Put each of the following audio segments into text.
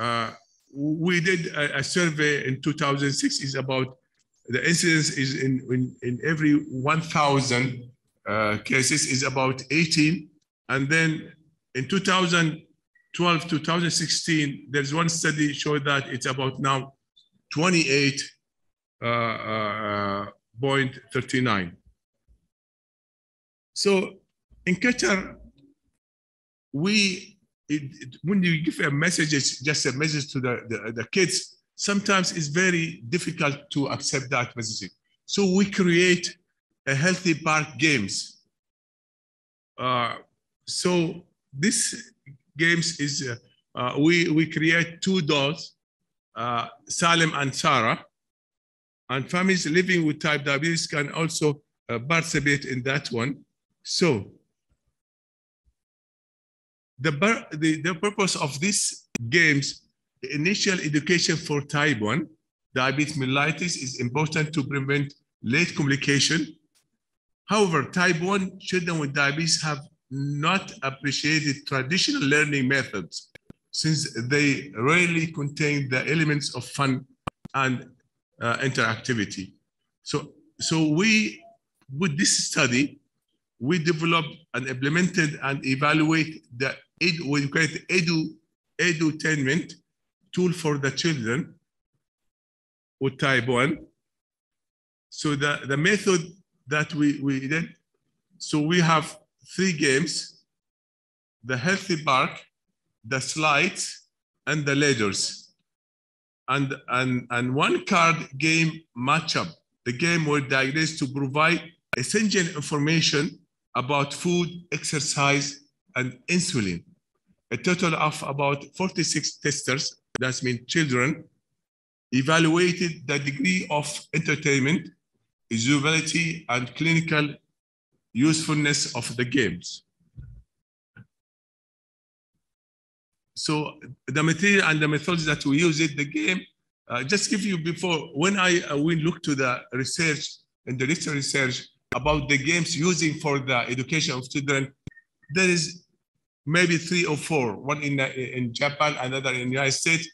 uh, we did a, a, survey in 2006 is about the incidence is in, in, in every 1,000 uh, cases is about 18. And then in 2012, 2016, there's one study showed that it's about now 28.39. uh, uh, So in Qatar, we, it, it, when you give a message, just a message to the, the, the kids, sometimes it's very difficult to accept that message. So we create a healthy park games. Uh, so this games is, uh, uh, we, we create two dolls, uh, Salim and Sarah, and families living with type diabetes can also uh, participate in that one. So the, the, the purpose of these games, the initial education for type 1 diabetes mellitus is important to prevent late complication. However, type 1 children with diabetes have not appreciated traditional learning methods since they rarely contain the elements of fun and uh, interactivity. So, so we, with this study, we developed and implemented and evaluate the edu, we it edu, edutainment tool for the children with type 1. So the, the method that we, we did, so we have three games, the healthy park, the slides, and the ladders and, and, and one card game matchup. The game was diagnosed to provide essential information about food, exercise, and insulin. A total of about 46 testers, that means children, evaluated the degree of entertainment, usability, and clinical usefulness of the games. So the material and the methods that we use in the game, uh, just give you before, when I uh, we look to the research and the literature research about the games using for the education of children, there is maybe three or four, one in, in Japan, another in the United States,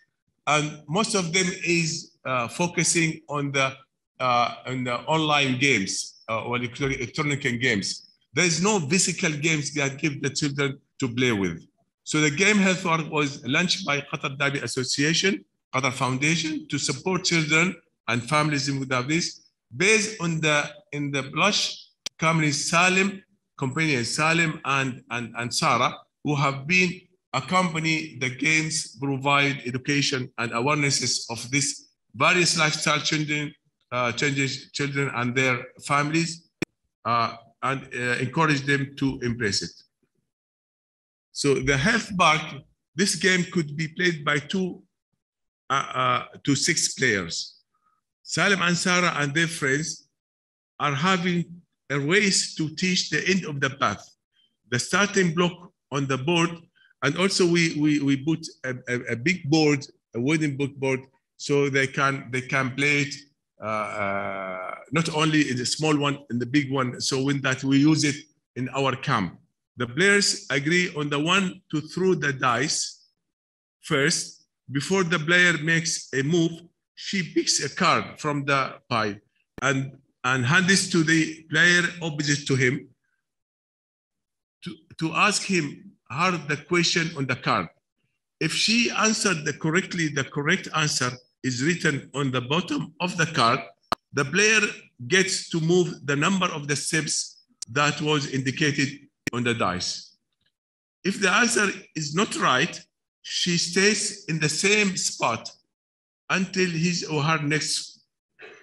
and most of them is uh, focusing on the, uh, on the online games uh, or electronic games. There is no physical games that give the children to play with. So the Game Health Work was launched by Qatar Diabetes Association, Qatar Foundation to support children and families with diabetes based on the in the blush companies Salim, company Salim and, and, and Sarah, who have been accompany the games, provide education and awarenesses of this various lifestyle children, uh, changes children and their families, uh, and uh, encourage them to embrace it. So the health park, this game could be played by two uh, uh, to six players. Salim and Sarah and their friends are having a race to teach the end of the path, the starting block on the board, and also we we, we put a, a, a big board, a wooden book board, so they can they can play it uh, uh, not only in the small one in the big one. So when that we use it in our camp. The players agree on the one to throw the dice first. Before the player makes a move, she picks a card from the pile and, and hands it to the player opposite to him to, ask him her the question on the card. If she answered the correctly, the correct answer is written on the bottom of the card, the player gets to move the number of the steps that was indicated on the dice. If the answer is not right, she stays in the same spot until his or her next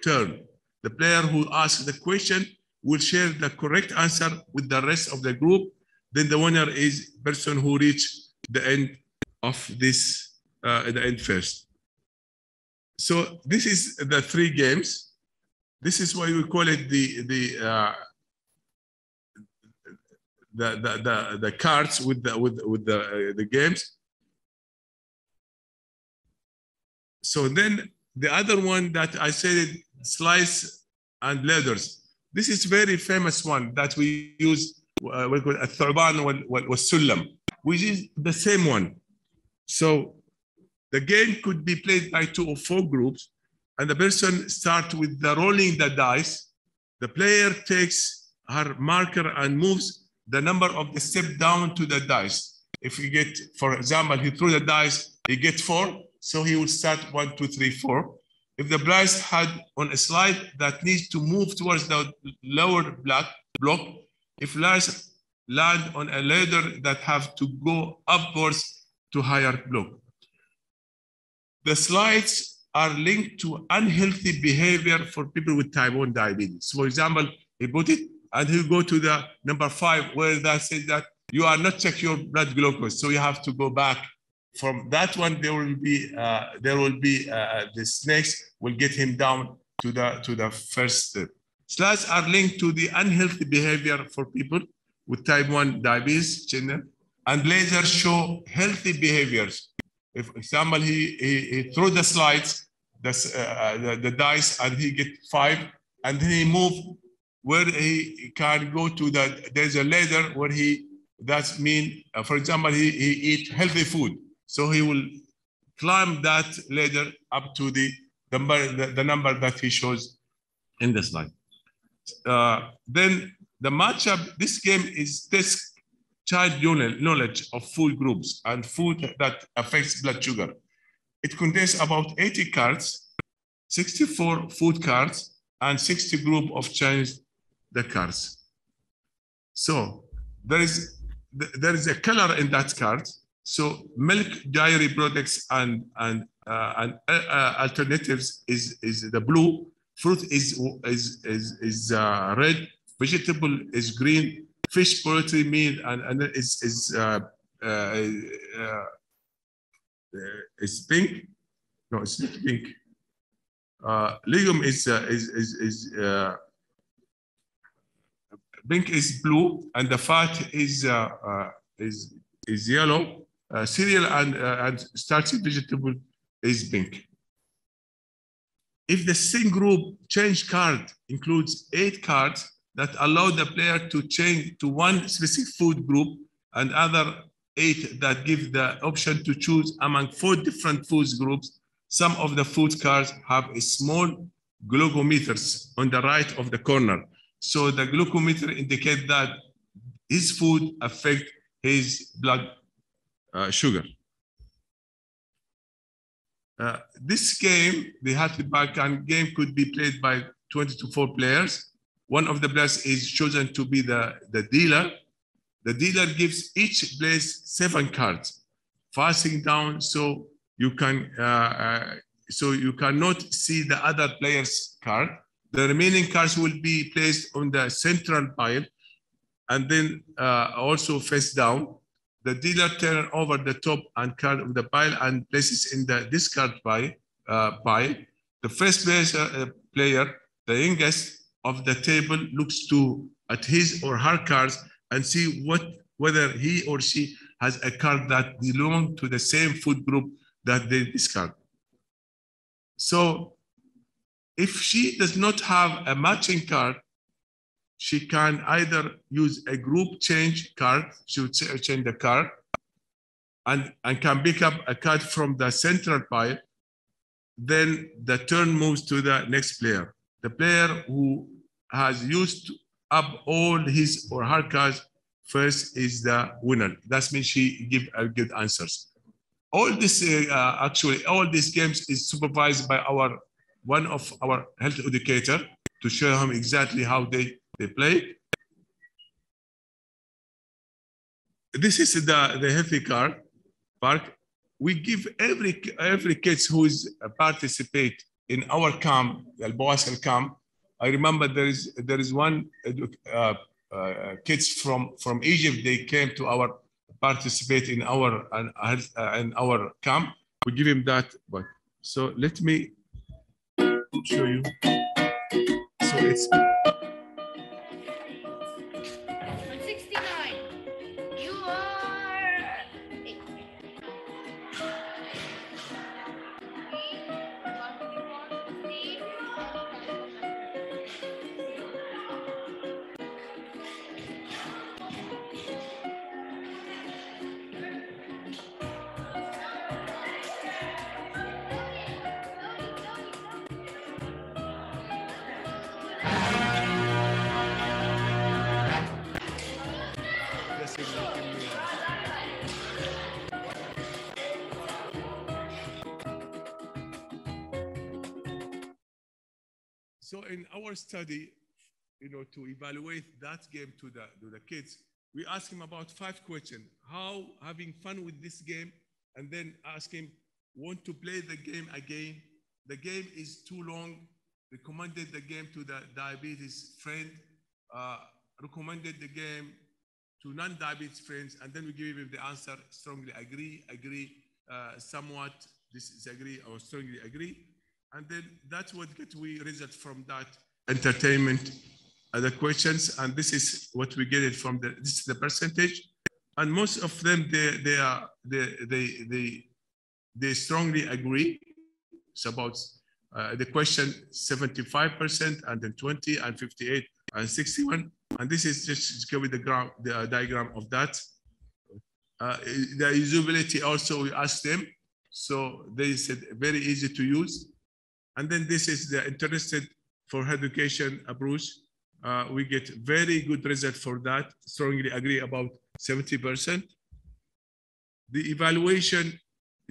turn. The player who asks the question will share the correct answer with the rest of the group. Then the winner is person who reached the end of this, uh, the end first. So this is the three games. This is why we call it the, the uh, the the the, the cards with the with with the uh, the games. So then the other one that I said slides and ladders. This is very famous one that we use الثعبان والسلم, which is the same one. So The game could be played by two or four groups, and the person start with the rolling the dice. The player takes her marker and moves the number of the step down to the dice. If you get, for example, he threw the dice, he get four, so he will start one, two, three, four. If the price had on a slide that needs to move towards the lower block, block if lies land on a ladder that have to go upwards to higher block. The slides are linked to unhealthy behavior for people with type 1 diabetes. For example, he put it and he'll go to the number five where that says that you are not check your blood glucose. So you have to go back from that one. There will be, uh, there will be uh, the snakes will get him down to the, to the first step. Slides are linked to the unhealthy behavior for people with type 1 diabetes, children, and lasers show healthy behaviors. If example, he, he, he threw the slides, the, uh, the, the, dice, and he get five, and then he move where he can go to the, there's a laser where he, that's mean, uh, for example, he, he eat healthy food. So he will climb that ladder up to the number, the, the number that he shows in the slide. Uh, then the matchup, this game is this child knowledge of food groups and food that affects blood sugar. It contains about 80 cards, 64 food cards, and 60 group of change the cards. So there is there is a color in that card. So milk, dairy products, and and uh, and uh, uh alternatives is is the blue. Fruit is is is is uh, red. Vegetable is green fish poultry meat and, and it's, it's, uh, uh, uh, it's pink. No, it's not pink. Uh, legume is, uh, is, is, is uh, pink is blue and the fat is, uh, uh, is, is yellow. Uh, cereal and, uh, and starchy vegetable is pink. If the same group change card includes eight cards, that allow the player to change to one specific food group and other eight that give the option to choose among four different food groups. Some of the food cards have a small glucometers on the right of the corner. So the glucometer indicate that his food affect his blood uh, sugar. Uh, this game, the Happy Balkan game could be played by 20 to four players one of the players is chosen to be the, the dealer. The dealer gives each place seven cards, passing down so you can uh, uh, so you cannot see the other player's card. The remaining cards will be placed on the central pile and then uh, also face down. The dealer turn over the top and card of the pile and places in the discard pile. Uh, pile. The first place, uh, player, the youngest, of the table looks to at his or her cards and see what whether he or she has a card that belong to the same food group that they discard. So if she does not have a matching card, she can either use a group change card, she would change the card, and, and can pick up a card from the central pile, then the turn moves to the next player. The player who has used up all his or her cards first is the winner. That means she give a good answers. All this, uh, actually, all these games is supervised by our one of our health educator to show him exactly how they, they play. This is the, the healthy card park. We give every every kids who is participate in our camp, the Al camp, I remember there is there is one uh, uh, kids from from Egypt. They came to our participate in our uh, in our camp. We give him that. But so let me show you. So it's. So in our study, you know, to evaluate that game to the, to the kids, we ask him about five questions. How having fun with this game, and then ask him, want to play the game again? The game is too long. Recommended the game to the diabetes friend. Uh, recommended the game to non-diabetes friends, and then we give him the answer, strongly agree, agree, uh, somewhat disagree, or strongly agree. And then that's what get we result from that entertainment uh, the questions, and this is what we get it from the this is the percentage, and most of them they they are they they they, they strongly agree. It's about uh, the question 75% and then 20 and 58 and 61 and this is just give you the, gram, the uh, diagram of that. Uh, the usability also we asked them. So they said very easy to use and then this is the interested for education approach uh, we get very good result for that. Strongly agree about 70%. The evaluation,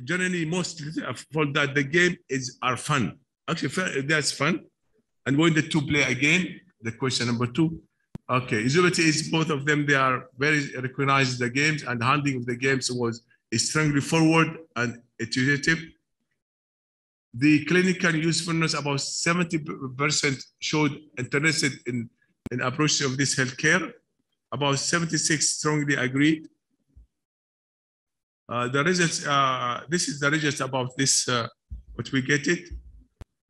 generally most for that the game is are fun. Actually, that's fun. And when the two play again, the question number two. Okay, usability is both of them. They are very recognize the games and handling of the games was strongly forward and intuitive. The clinical usefulness about 70% showed interested in in approach of this healthcare. About 76 strongly agreed. Uh, the results, uh, this is the results about this, uh, what we get it.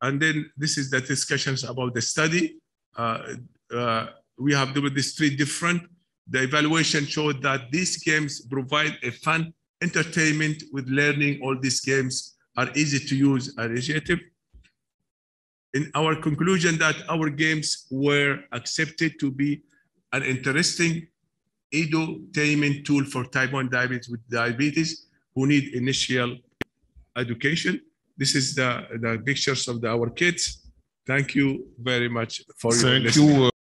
And then this is the discussions about the study. Uh, uh, we have with these three different. The evaluation showed that these games provide a fun entertainment with learning. All these games are easy to use and initiative in our conclusion that our games were accepted to be an interesting edutainment tool for type 1 diabetes with diabetes who need initial education. This is the, the pictures of the, our kids. Thank you very much for Thank your listening. you.